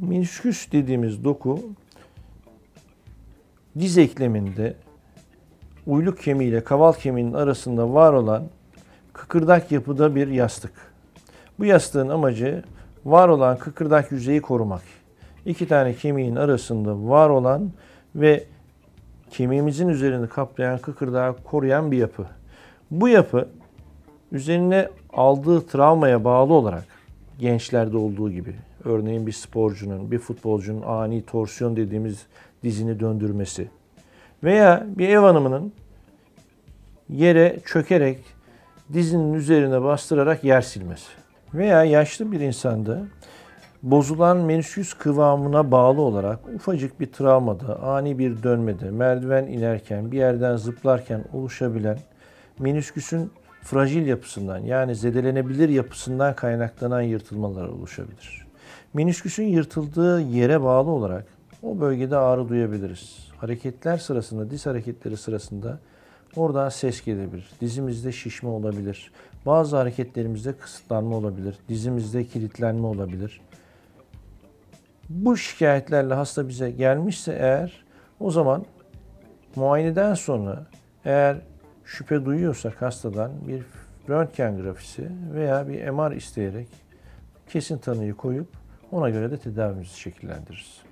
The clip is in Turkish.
Menisküs dediğimiz doku diz ekleminde uyluk kemiği ile kaval kemiğinin arasında var olan kıkırdak yapıda bir yastık. Bu yastığın amacı var olan kıkırdak yüzeyi korumak. İki tane kemiğin arasında var olan ve kemiğimizin üzerini kaplayan kıkırdağı koruyan bir yapı. Bu yapı üzerine aldığı travmaya bağlı olarak gençlerde olduğu gibi. Örneğin bir sporcunun, bir futbolcunun ani torsiyon dediğimiz dizini döndürmesi. Veya bir ev hanımının yere çökerek dizinin üzerine bastırarak yer silmesi. Veya yaşlı bir insanda bozulan menisküs kıvamına bağlı olarak ufacık bir travmada, ani bir dönmede, merdiven inerken, bir yerden zıplarken oluşabilen menisküsün fragil yapısından yani zedelenebilir yapısından kaynaklanan yırtılmalar oluşabilir. Menisküsün yırtıldığı yere bağlı olarak o bölgede ağrı duyabiliriz. Hareketler sırasında, diz hareketleri sırasında oradan ses gelebilir. Dizimizde şişme olabilir. Bazı hareketlerimizde kısıtlanma olabilir. Dizimizde kilitlenme olabilir. Bu şikayetlerle hasta bize gelmişse eğer o zaman muayeneden sonra eğer şüphe duyuyorsak hastadan bir röntgen grafisi veya bir MR isteyerek kesin tanıyı koyup ona göre de tedavimizi şekillendiririz.